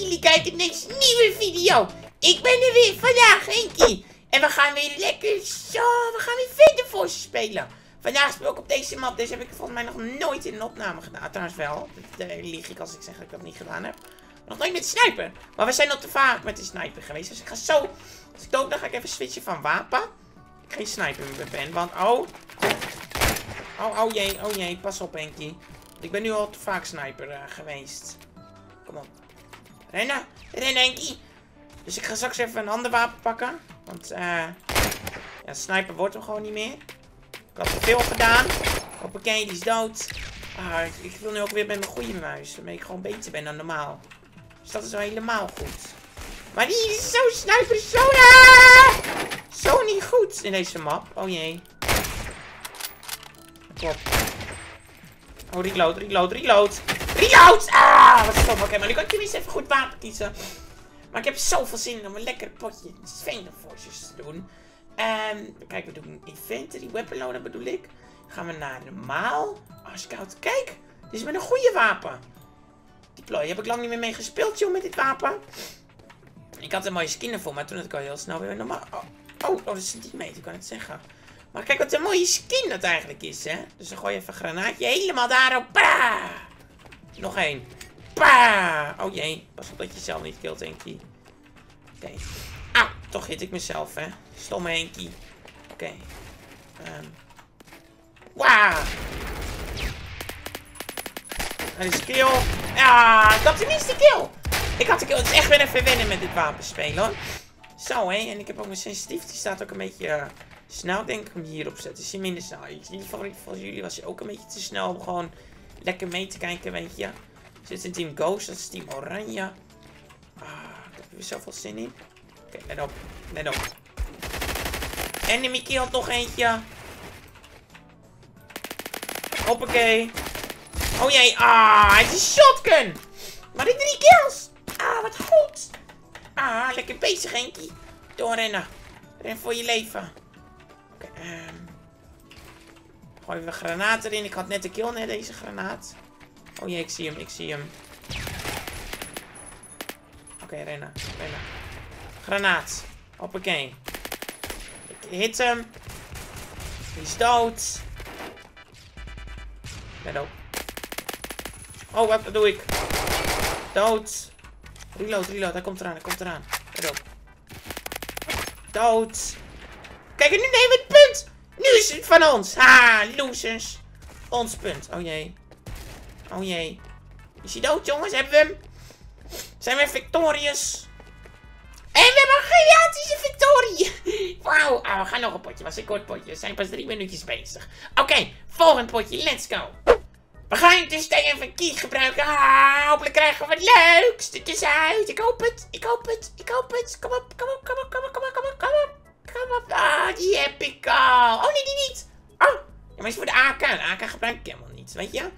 jullie kijken naar deze nieuwe video. Ik ben er weer vandaag, Henkie. En we gaan weer lekker zo, we gaan weer Venter spelen. Vandaag speel ik op deze map. Deze heb ik volgens mij nog nooit in een opname gedaan. Trouwens wel. Dat uh, lieg ik als ik zeg dat ik dat niet gedaan heb. Nog nooit met sniper. Maar we zijn nog te vaak met de sniper geweest. Dus ik ga zo... Als ik dood dan ga ik even switchen van wapen. Geen sniper meer ben. Want, oh... Oh, oh jee, oh jee. Pas op, Henkie. Ik ben nu al te vaak sniper uh, geweest. Kom op. Rennen. Rennen, Henkie. Dus ik ga straks even een ander wapen pakken. Want, eh... Ja, sniper wordt hem gewoon niet meer. Ik had veel gedaan. Hoppakee, die is dood. Ah, ik, wil nu ook weer met mijn goede muis. Waarmee ik gewoon beter ben dan normaal. Dus dat is wel helemaal goed. Maar die is zo sniper zo... Zo niet goed in deze map. Oh jee. Klopt. Oh, reload, reload, reload. Ah, wat stom. Oké, maar nu kan ik tenminste even goed wapen kiezen. Maar ik heb zoveel zin om een lekker potje Sphinx te doen. Um, kijk, we doen inventory, weapon loader bedoel ik. Gaan we naar normaal. Oh, scout, kijk. Dit is met een goede wapen. Deploy, heb ik lang niet meer mee gespeeld, joh, met dit wapen. Ik had een mooie skin ervoor, maar toen had ik al heel snel weer normaal. Oh, oh, oh dat is niet mee, ik kan het zeggen. Maar kijk wat een mooie skin dat eigenlijk is, hè. Dus dan gooi je even een granaatje helemaal daarop. Nog één. Pa! Oh jee, pas op dat je zelf niet killt, Henkie. Oké. Ah, toch hit ik mezelf, hè. Stomme Henkie. Oké. Okay. Um. Wauw! Dat is kill. Ja, ik had tenminste kill. Ik had de kill. Het is echt weer even winnen met dit wapen spelen, hoor. Zo, hè. En ik heb ook mijn sensitief. Die staat ook een beetje uh, snel, denk ik, om hierop te zetten. Is hij minder snel. In ieder geval voor jullie was hij ook een beetje te snel om gewoon lekker mee te kijken, weet je. Zit in team Ghost, dat is team Oranje. Ah, ik heb er zoveel zin in. Oké, okay, let op. Let op. Enemy kill nog eentje. Hoppakee. Oh jee. Ah, het is shotgun. Maar die drie kills. Ah, wat goed. Ah, lekker bezig, Henkie. Doorrennen. Ren voor je leven. Oké, okay, um. Gooi we granaten erin. Ik had net de kill, net deze granaat. Oh jee, ik zie hem, ik zie hem. Oké, okay, rennen. Granaat. Hoppakee. Ik hit hem. Hij is dood. Let op. Oh, wat doe ik? Dood. Reload, reload. Hij komt eraan, hij komt eraan. Let op. Dood. Kijk, en nu nemen we het. Nu is het van ons. Ha, losers. Ons punt. Oh jee. Oh jee. Is hij dood, jongens? Hebben we hem? Zijn we victorious? En we hebben een gigantische victorie. Wauw. Ah, we gaan nog een potje. Was een kort potje. We zijn pas drie minuutjes bezig. Oké, volgend potje. Let's go. We gaan dus even key gebruiken. Ah, hopelijk krijgen we het leuks. Dit is uit. Ik hoop het. Ik hoop het. Ik hoop het. Kom op, kom op, kom op, kom op, kom op, kom op, kom op. Kom op. Ah, die heb ik al. Oh, nee, die niet. Oh, maar is voor de AK. De AK gebruik ik helemaal niet, weet je.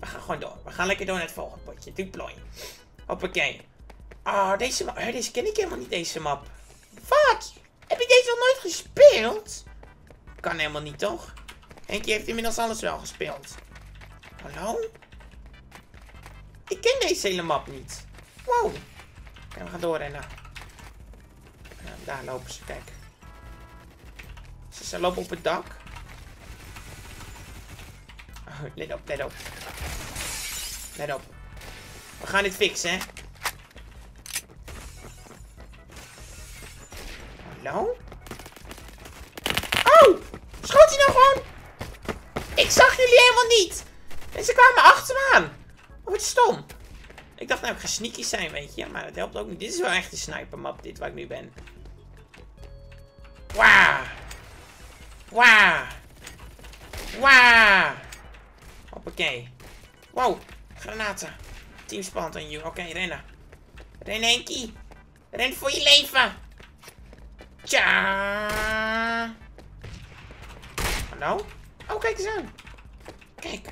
We gaan gewoon door. We gaan lekker door naar het volgende potje. Deploy. Hoppakee. Oh, deze, map. deze ken ik helemaal niet, deze map. Wat? Heb je deze al nooit gespeeld? Kan helemaal niet, toch? Henkie heeft inmiddels alles wel gespeeld. Hallo? Ik ken deze hele map niet. Wow. En we gaan doorrennen. Ja, daar lopen ze, kijk. Ze lopen op het dak. Oh, let op, let op. Let op. We gaan dit fixen, hè. Hallo? Oh! Schoot hij nou gewoon? Ik zag jullie helemaal niet. En ze kwamen achter me aan. Oh, wat stom. Ik dacht nou, ik ga sneaky zijn, weet je. Maar dat helpt ook niet. Dit is wel echt een sniper map, dit waar ik nu ben. Wauw. Wauw. Wauw. Hoppakee. Wow. Granaten. Team spant aan you. Oké, okay, rennen. Ren, Henkie. Ren voor je leven. Tja. Hallo? Oh, kijk eens aan. Kijk.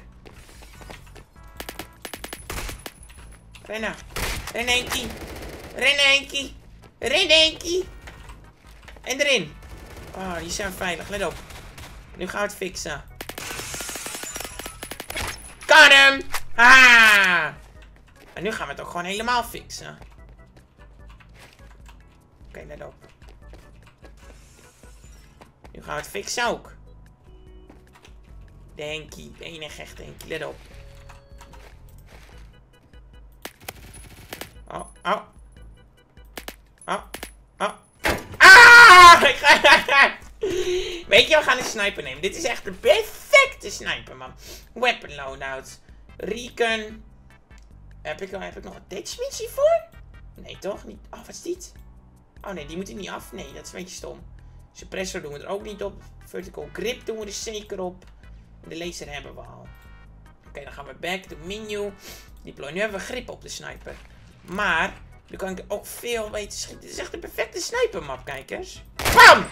Rennen. Ren, Henkie. Ren, Henkie. Ren, Henkie. En erin. Oh, die zijn veilig. Let op. Nu gaan we het fixen. Got hem! Ah! En nu gaan we het ook gewoon helemaal fixen. Oké, let op. Nu gaan we het fixen ook. De Henkie, de enige echte Henkie, let op. Oh. Oh, Weet je, we gaan een sniper nemen. Dit is echt de perfecte sniper, man. Weapon loadout. Recon. Heb ik, heb ik nog een ditch voor? Nee, toch? Niet. Oh, wat is dit? Oh nee, die moet er niet af. Nee, dat is een beetje stom. Suppressor doen we er ook niet op. Vertical grip doen we er zeker op. De laser hebben we al. Oké, dan gaan we back to menu. Deploy. Nu hebben we grip op de sniper. Maar, nu kan ik ook veel weten schieten. Dit is echt een perfecte sniper map, kijkers. Bam!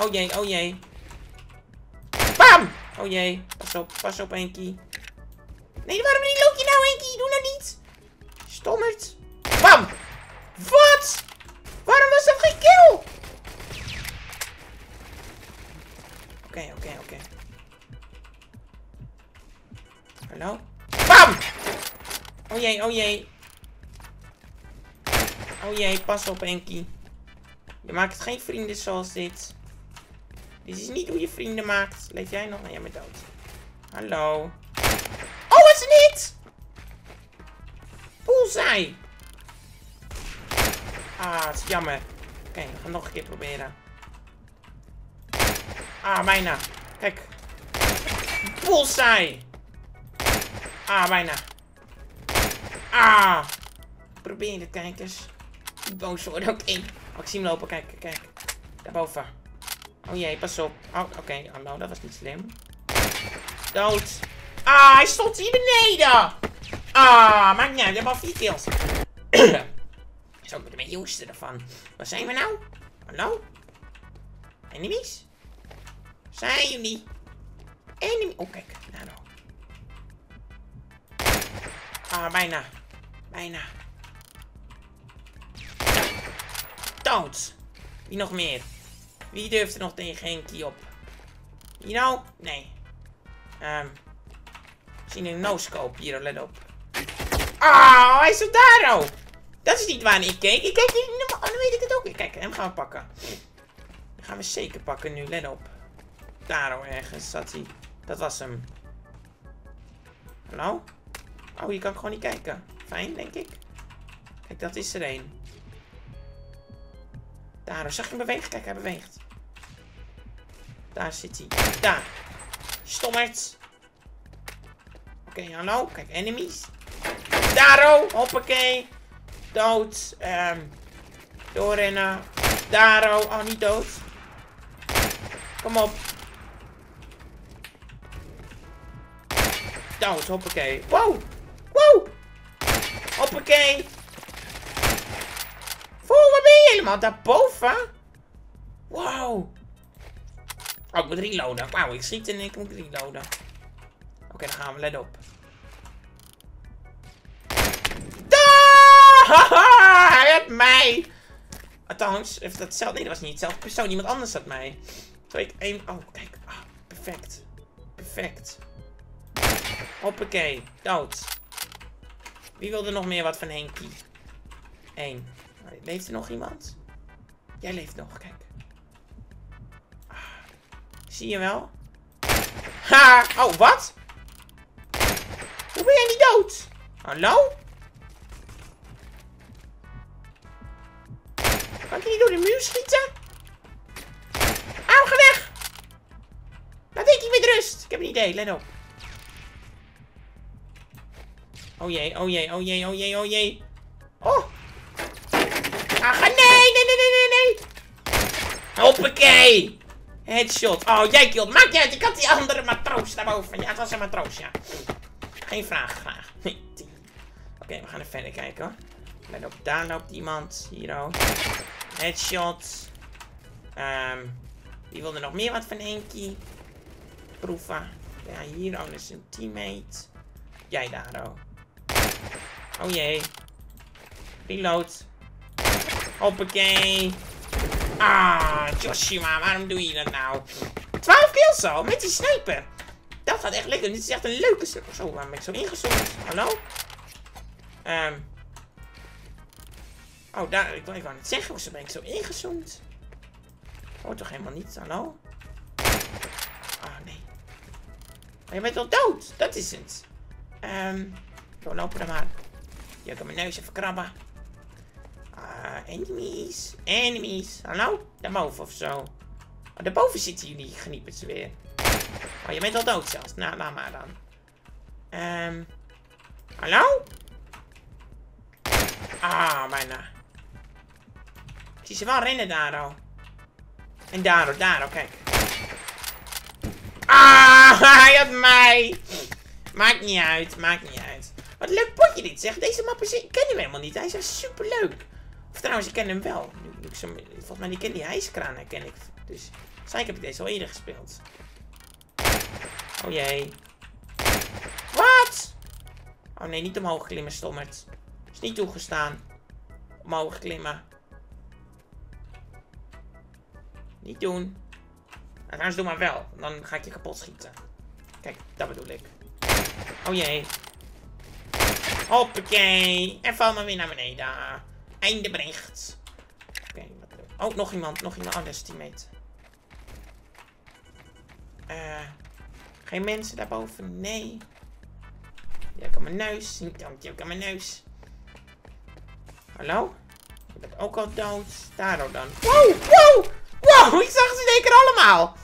Oh jee, oh jee. Bam! Oh jee. Pas op, pas op, Enkie. Nee, waarom niet je nou, Enkie? Doe nou niet. Stommerd. Bam! Wat? Waarom was dat geen kill? Oké, oké, oké. Hallo? Bam! Oh jee, oh jee. Oh jee, pas op Enkie. Je maakt geen vrienden zoals dit. Dit is niet hoe je vrienden maakt. Leef jij nog? Nee, jij bent dood. Hallo. Oh, is niet? Poelzij. Ah, het is jammer. Oké, we gaan nog een keer proberen. Ah, bijna. Kijk. Bullseye. Ah, bijna. Ah. Probeer het, kijkers. Boos worden, oké. Oh, ik zie hem lopen, kijk, kijk. Daarboven. Oh jee, pas op. Oh, oké. Hallo, dat was niet slim. Dood. Ah, hij stond hier beneden. Ah, maakt niet uit. We hebben al vier kills. Zo, ik ben een beetje ervan. Waar zijn we nou? Hallo? Enemies? Zijn jullie? Enemy. Oh, kijk. Nou, nou. Ah, bijna. Bijna. Dood. Wie nog meer? Wie durft er nog tegen Henkie op? You know? Nee. Um, zie een no-scope hier, let op. Ah, hij zit daar, oh. Dat is niet waar ik keek. Ik kijk hier, oh, dan weet ik het ook. Kijk, hem gaan we pakken. Gaan we zeker pakken nu, let op. Daar, oh, ergens zat hij. Dat was hem. Hallo? Oh, hier kan ik gewoon niet kijken. Fijn, denk ik. Kijk, dat is er één. Daar, zag je hem bewegen? Kijk, hij beweegt. Daar zit hij. Daar. Stommerd. Oké, hallo. Kijk, enemies. Daro. Hoppakee. Dood. Um, doorrennen. Daro. Oh, niet dood. Kom op. Dood. Hoppakee. Wow. Wow. Hoppakee. Wow, waar ben je helemaal? Daarboven? Wow. Oh, ik moet reloaden. Wauw, ik schiet en ik moet reloaden. Oké, dan gaan we. Let op. Haha, hij mij. Althans, heeft dat zelf. Nee, dat was niet hetzelfde persoon. Iemand anders had mij. Zo ik één. Oh, kijk. Ah, perfect. Perfect. Hoppakee. Dood. Wie wilde nog meer wat van Henkie? Eén. Leeft er nog iemand? Jij leeft nog, kijk. Ah, zie je wel? Ha! Oh, wat? Hoe ben jij niet dood? Hallo? Kan ik niet door de muur schieten? Auw, ga weg! Laat ik niet met rust. Ik heb een idee, let op. Oh jee, oh jee, oh jee, oh jee, oh jee. Oh! Ah, nee, nee, nee, nee, nee, nee. Hoppakee. Headshot. Oh, jij killed. Maakt niet uit. Ik had die andere matroos daarboven. Ja, het was een matroos, ja. Geen vraag, graag. Nee. Oké, we gaan er verder kijken daar loopt iemand. Hier ook. Headshot. Um, wie wilde nog meer wat van Enki? Proeven. Ja, hier ook is een teammate. Jij daar ook. Oh jee. Reload. Hoppakee. Ah, Joshua, waarom doe je dat nou? 12 kills al, met die sniper. Dat gaat echt lekker. Dit is echt een leuke. Zo, waarom ben ik zo ingezoomd? Hallo? Um. Oh, daar, ik, ik wou net zeggen, hoezo ben ik zo ingezoomd? Hoort toch helemaal niet, hallo? Ah, nee. Je bent wel dood, dat is het. Ehm, zo lopen dan maar. Je kan mijn neus even krabben. Enemies, enemies. Hallo? Daarboven of zo. Oh, daarboven zitten jullie geniepers weer. Oh, je bent al dood zelfs. Nou, laat maar dan. Ehm, hallo? Ah, bijna. Ik zie ze wel rennen daar al. En daar, oh, daar, oh, kijk. Ah, hij had mij. Maakt niet uit, maakt niet uit. Wat leuk potje dit, zeg. Deze map is, ik ken hem helemaal niet. Hij is super leuk. Trouwens, ik ken hem wel. Volgens mij die ken die hijskraan herken ik. Dus, ik heb ik deze al eerder gespeeld. Oh jee. Wat? Oh nee, niet omhoog klimmen, stommerd. Is niet toegestaan. Omhoog klimmen. Niet doen. Nou, trouwens, doe maar wel. Dan ga ik je kapot schieten. Kijk, dat bedoel ik. Oh jee. Hoppakee. En val maar weer naar beneden. Einde bericht. Oké, Oh, nog iemand. Nog iemand. Oh, dat is teammate. Eh... geen mensen daarboven? Nee. Ja, kan mijn neus. Dank kan mijn neus. Hallo? Je bent ook al dood. Daar dan. Wow, wow! Wow, ik zag ze zeker allemaal.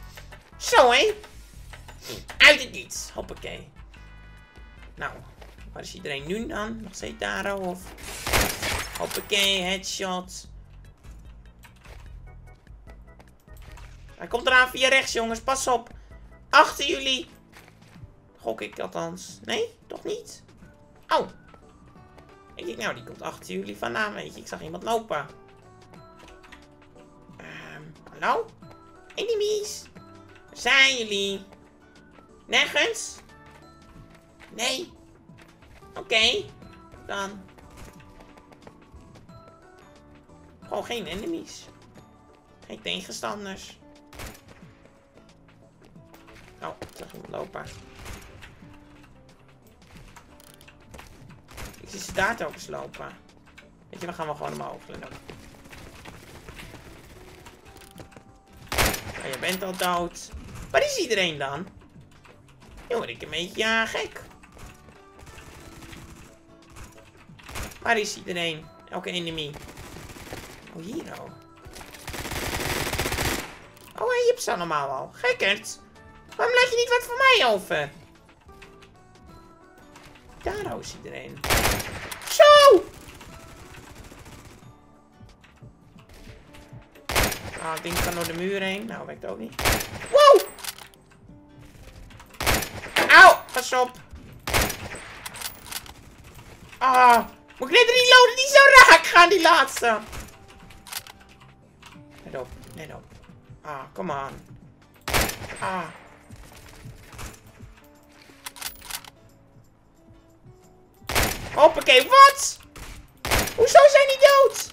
Zo, hé. Uit het niets. Hoppakee. Nou, waar is iedereen nu dan? Nog steeds daar of... Hoppakee, headshot. Hij komt eraan via rechts, jongens. Pas op. Achter jullie. Gok ik althans. Nee, toch niet? Oh. Ik nou, die komt achter jullie vandaan, weet je. Ik zag iemand lopen. Um, hallo? Enemies? Waar zijn jullie? Nergens? Nee? Oké. Dan. Gewoon geen enemies. Geen tegenstanders. Oh, terug iemand lopen. Ik zie ze daar eens lopen. Weet je, dan gaan we gewoon omhoog doen. Oh, je bent al dood. Waar is iedereen dan? Nu word ik een beetje ja, gek. Waar is iedereen? Elke enemy. Oh, hier oh. Oh, je hebt ze allemaal al. Gekkerd. Waarom laat je niet wat voor mij over? Daar is iedereen. Zo! Ah, het ding kan door de muur heen. Nou, werkt ook niet. Wow! Auw! Pas op. Ah, moet ik net reloaden? Die zo raak gaan, die laatste. Net op. Ah, kom aan. Ah. Hoppakee, wat? Hoezo zijn die dood?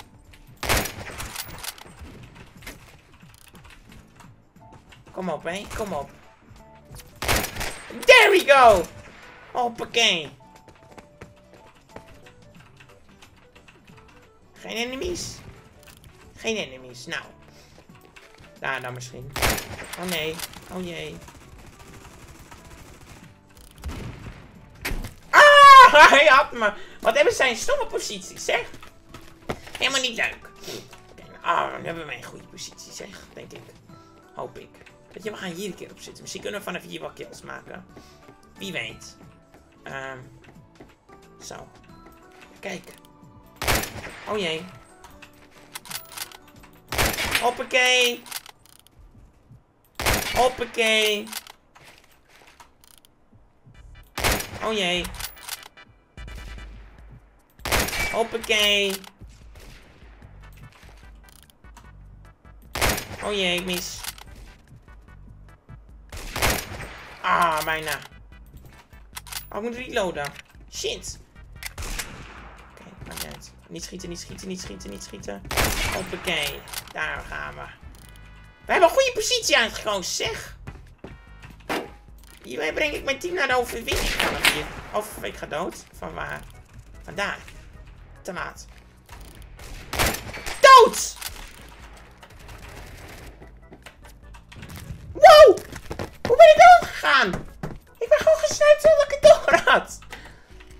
Kom op, hé. Kom op. There we go! Hoppakee. Geen enemies? Geen enemies. Nou. Daar dan misschien. Oh nee. Oh jee. hij had me. Wat hebben zij een stomme positie, zeg. Helemaal niet leuk. Nou, dan hebben we een goede positie, zeg. Denk ik. Hoop ik. Weet je, we gaan hier een keer op zitten. Misschien kunnen we vanaf hier wat kills maken. Wie weet. Um, zo. Kijk. Oh jee. Hoppakee. Hoppakee. Oh jee. Hoppakee. Oh jee, mis. Ah, bijna. Oh, ik moet reloaden. Shit. Oké, okay, niet. Niet schieten, niet schieten, niet schieten, niet schieten. Hoppakee. Daar gaan we. We hebben een goede positie uitgekozen, zeg. Hiermee breng ik mijn team naar de overwinning. Of ik ga dood. Van waar? Vandaar te laat. dood! Wow! Hoe ben ik dood gegaan? Ik ben gewoon gesniped terwijl ik het door had.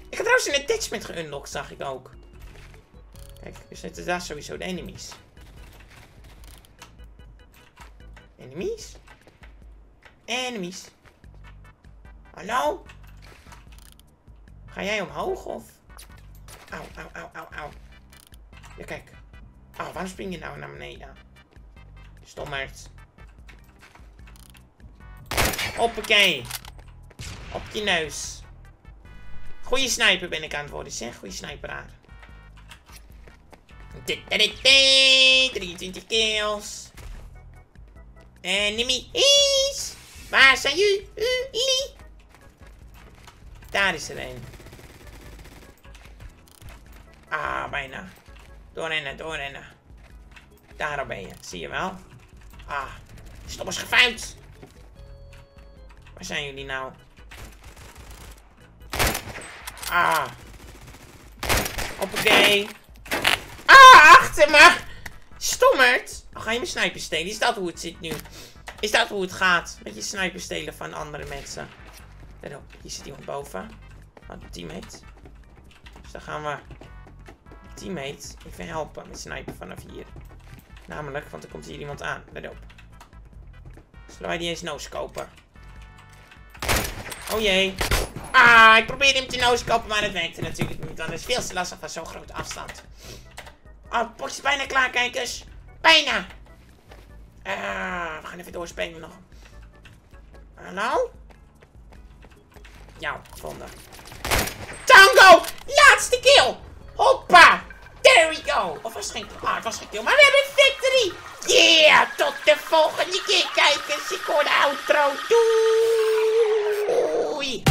Ik heb trouwens een attachment geunlocked, zag ik ook. Kijk, er zitten daar sowieso de enemies. Enemies? Enemies. Hallo? Ga jij omhoog of? Auw, auw, auw, auw, auw. Ja, kijk. Oh, waarom spring je nou naar beneden? Stommerd. Hoppakee. Op je neus. Goeie sniper ben ik aan het worden, zeg. Goeie sniperaar. 23 kills. Enemies. Waar zijn jullie? Daar is er een. Ah, bijna. Doorrennen, doorrennen. Daar ben je. Zie je wel? Ah, stop eens gevuild. Waar zijn jullie nou? Ah. Hoppakee. Ah, achter me. Stommerd. Ga je mijn sniper stelen? Is dat hoe het zit nu? Is dat hoe het gaat? Met je sniper stelen van andere mensen. Let op, hier zit iemand boven. Oh, teammate. Dus dan gaan we teammate even helpen met sniper vanaf hier. Namelijk, want er komt hier iemand aan. Let op. Zullen wij die eens no-scopen? Oh jee. Ah, ik probeerde hem te no-scopen, maar het werkte natuurlijk niet. Dan is veel te lastig van zo'n grote afstand. Oh, potje is bijna klaar, kijkers. Bijna. Ah, we gaan even doorspelen nog. Hallo? Ja, gevonden. Tango! Laatste kill! Hoppa! There we go! Of was het geen? Ah, het was geen kill. Maar we hebben victory! Yeah! Tot de volgende keer, kijkers. Ik hoor de outro. Doei!